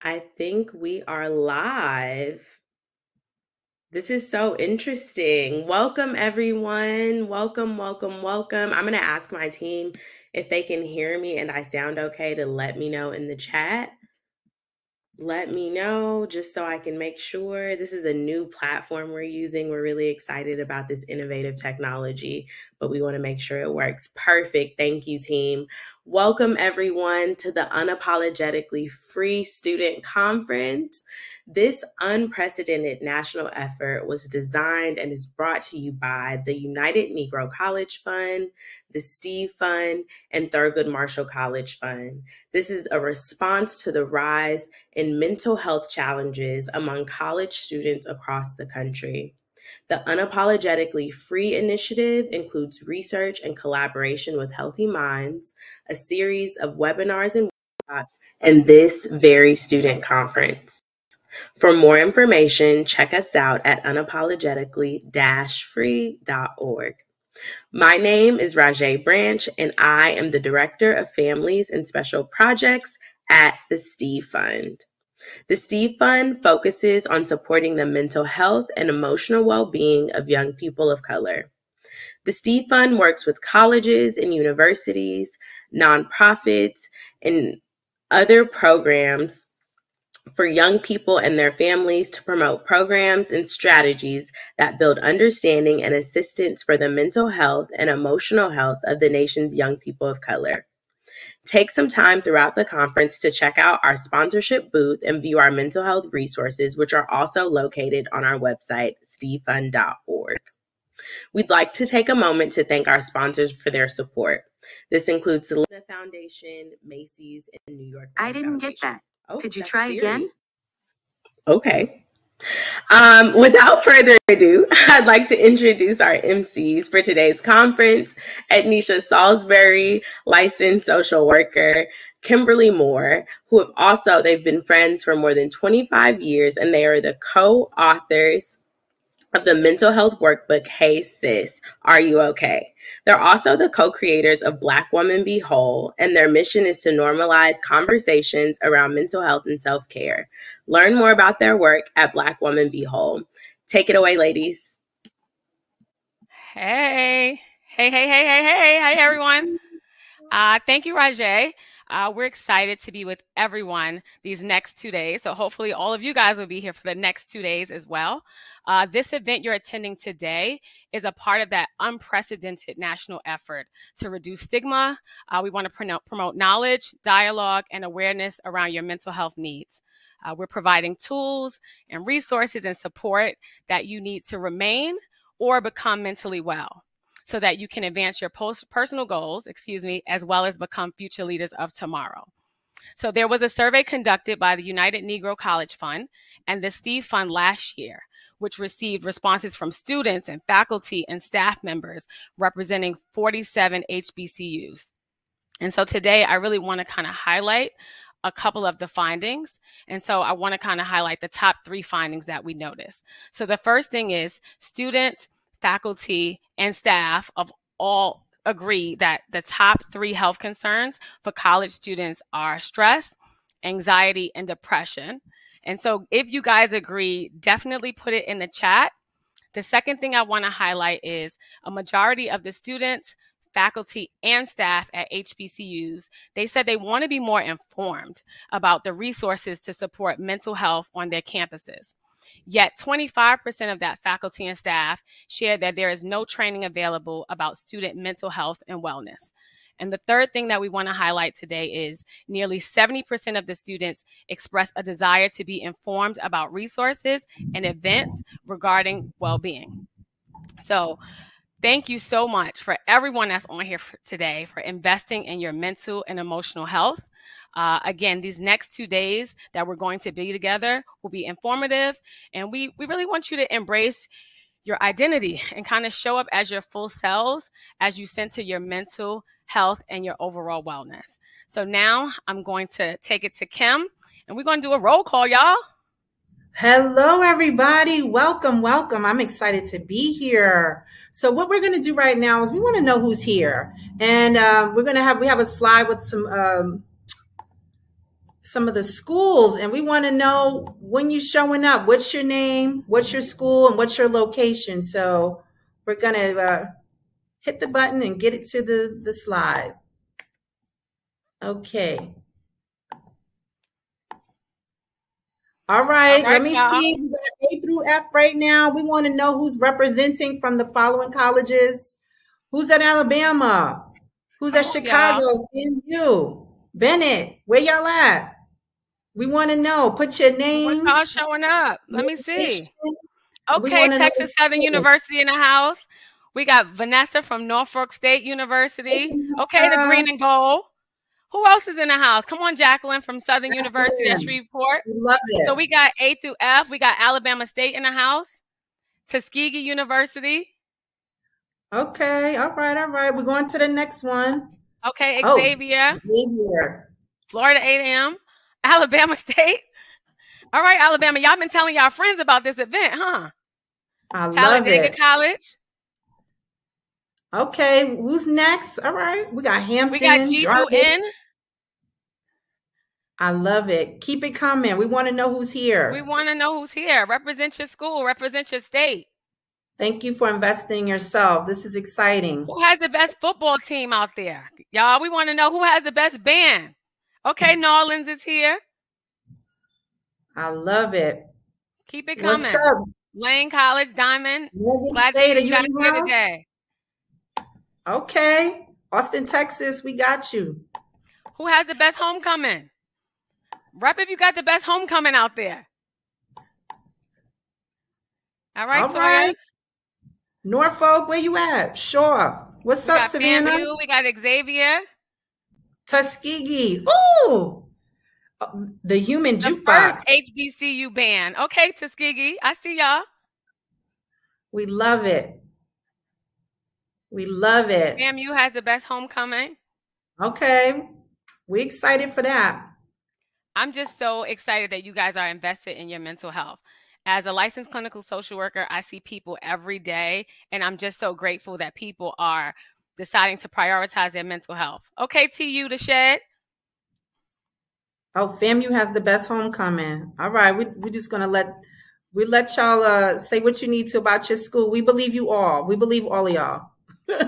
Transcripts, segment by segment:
I think we are live. This is so interesting. Welcome, everyone. Welcome, welcome, welcome. I'm going to ask my team if they can hear me and I sound okay to let me know in the chat let me know just so I can make sure. This is a new platform we're using. We're really excited about this innovative technology, but we want to make sure it works perfect. Thank you, team. Welcome, everyone, to the Unapologetically Free Student Conference. This unprecedented national effort was designed and is brought to you by the United Negro College Fund, the Steve Fund, and Thurgood Marshall College Fund. This is a response to the rise in mental health challenges among college students across the country. The Unapologetically Free initiative includes research and collaboration with Healthy Minds, a series of webinars and workshops, and this very student conference. For more information, check us out at unapologetically-free.org. My name is Rajay Branch, and I am the Director of Families and Special Projects at the Steve Fund. The Steve Fund focuses on supporting the mental health and emotional well being of young people of color. The Steve Fund works with colleges and universities, nonprofits, and other programs for young people and their families to promote programs and strategies that build understanding and assistance for the mental health and emotional health of the nation's young people of color. Take some time throughout the conference to check out our sponsorship booth and view our mental health resources, which are also located on our website, stevefund.org. We'd like to take a moment to thank our sponsors for their support. This includes the Foundation, Macy's, and New York. I didn't Foundation. get that. Oh, Could you try Siri. again? Okay. Um, without further ado, I'd like to introduce our MCs for today's conference. Ednisha Salisbury, licensed social worker, Kimberly Moore, who have also, they've been friends for more than 25 years, and they are the co-authors of the mental health workbook, Hey Sis, Are You Okay? They're also the co creators of Black Woman Be Whole, and their mission is to normalize conversations around mental health and self care. Learn more about their work at Black Woman Be Whole. Take it away, ladies. Hey, hey, hey, hey, hey, hey, hey, everyone. Uh, thank you, Rajay. Uh, we're excited to be with everyone these next two days. So, hopefully, all of you guys will be here for the next two days as well. Uh, this event you're attending today is a part of that unprecedented national effort to reduce stigma. Uh, we want to promote, promote knowledge, dialogue, and awareness around your mental health needs. Uh, we're providing tools and resources and support that you need to remain or become mentally well so that you can advance your post personal goals, excuse me, as well as become future leaders of tomorrow. So there was a survey conducted by the United Negro College Fund and the Steve Fund last year, which received responses from students and faculty and staff members representing 47 HBCUs. And so today I really want to kind of highlight a couple of the findings. And so I want to kind of highlight the top three findings that we noticed. So the first thing is students, faculty, and staff of all agree that the top three health concerns for college students are stress, anxiety, and depression. And so if you guys agree, definitely put it in the chat. The second thing I want to highlight is a majority of the students, faculty, and staff at HBCUs, they said they want to be more informed about the resources to support mental health on their campuses. Yet 25% of that faculty and staff shared that there is no training available about student mental health and wellness. And the third thing that we want to highlight today is nearly 70% of the students express a desire to be informed about resources and events regarding well being. So, thank you so much for everyone that's on here today for investing in your mental and emotional health. Uh, again, these next two days that we're going to be together will be informative, and we, we really want you to embrace your identity and kind of show up as your full selves as you center your mental health and your overall wellness. So now I'm going to take it to Kim, and we're going to do a roll call, y'all. Hello, everybody. Welcome, welcome. I'm excited to be here. So, what we're going to do right now is we want to know who's here, and uh, we're going to have we have a slide with some um, some of the schools, and we want to know when you're showing up. What's your name? What's your school? And what's your location? So we're gonna uh, hit the button and get it to the the slide. Okay. All right, All right, let me see. We got A through F right now. We want to know who's representing from the following colleges. Who's at Alabama? Who's at on, Chicago? CMU. Bennett, where y'all at? We want to know. Put your name. What's all showing up? Let me see. Okay, Texas Southern University in the house. We got Vanessa from Norfolk State University. Okay, the green and gold. Who else is in the house? Come on, Jacqueline from Southern University at Shreveport. We love it. So we got A through F. We got Alabama State in the house. Tuskegee University. okay, all right, all right. We're going to the next one. Okay, Oh. Xavier. Xavier. Florida A&M. Alabama State. All right, Alabama. Y'all been telling y'all friends about this event, huh? I love Talladega it. College. Okay, who's next? All right, we got Hampton. We got G through Jarvis. Love it. Keep it coming. We want to know who's here. We want to know who's here. Represent your school, represent your state. Thank you for investing in yourself. This is exciting. Who has the best football team out there? Y'all, we want to know who has the best band. Okay, New Orleans is here. I love it. Keep it coming. What's up? Lane College, Diamond. Morgan Glad State, are you guys here house? today. Okay. Austin, Texas, we got you. Who has the best homecoming? Rep if you got the best homecoming out there. All right, All right. Norfolk, where you at? Sure. What's We up, Savannah? FAMU. We got Xavier. Tuskegee. Ooh. Uh, The human The jukebox. first HBCU band. Okay, Tuskegee. I see y'all. We love it. We love it. FAMU has the best homecoming. Okay. We excited for that. I'm just so excited that you guys are invested in your mental health. As a licensed clinical social worker, I see people every day, and I'm just so grateful that people are deciding to prioritize their mental health. Okay, TU, the shed. Oh, FAMU has the best homecoming. All right, we, we're just gonna let we let y'all uh, say what you need to about your school. We believe you all. We believe all of y'all.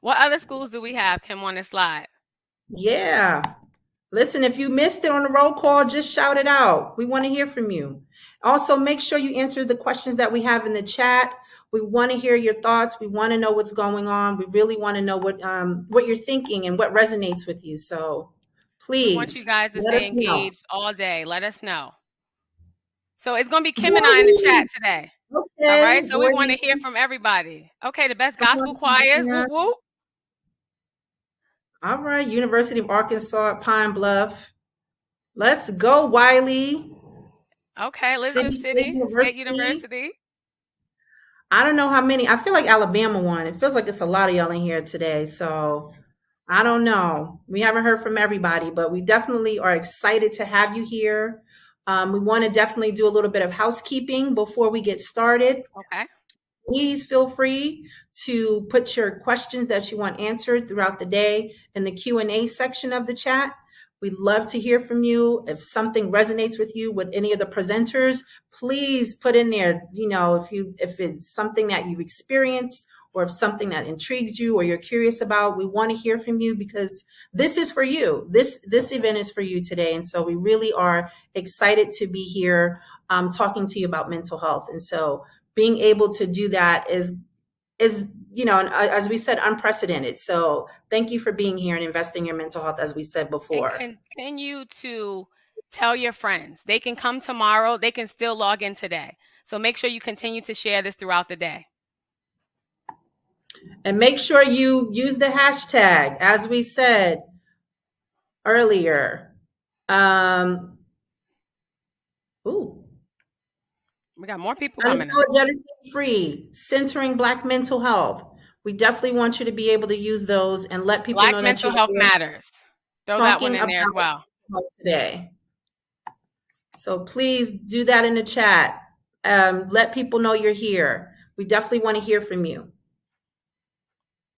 what other schools do we have, Kim, on the slide? Yeah. Listen, if you missed it on the roll call, just shout it out. We want to hear from you. Also, make sure you answer the questions that we have in the chat. We want to hear your thoughts. We want to know what's going on. We really want to know what um, what you're thinking and what resonates with you. So, please, We want you guys to stay us know. engaged all day. Let us know. So it's going to be Kim and I in the chat today. Okay. All right. So we want to hear from everybody. Okay. The best gospel choirs. Savannah. Whoop, whoop. All right, University of Arkansas at Pine Bluff. Let's go, Wiley. Okay. Elizabeth City City, State State University. I don't know how many. I feel like Alabama won. It feels like it's a lot of y'all in here today. So I don't know. We haven't heard from everybody, but we definitely are excited to have you here. Um, we want to definitely do a little bit of housekeeping before we get started. Okay. Please feel free to put your questions that you want answered throughout the day in the Q&A section of the chat. We'd love to hear from you. If something resonates with you with any of the presenters, please put in there, you know, if you if it's something that you've experienced or if something that intrigues you or you're curious about, we want to hear from you because this is for you. This this event is for you today. And so we really are excited to be here um, talking to you about mental health. And so being able to do that is is you know uh, as we said unprecedented so thank you for being here and investing in your mental health as we said before And continue to tell your friends. They can come tomorrow. They can still log in today. So make sure you continue to share this throughout the day. and make sure you use the hashtag as we said earlier um ooh We got more people coming. in. unapologetically free centering black mental health we definitely want you to be able to use those and let people Black know mental health matters. Throw that one in there as well. today. So please do that in the chat. Um, let people know you're here. We definitely want to hear from you.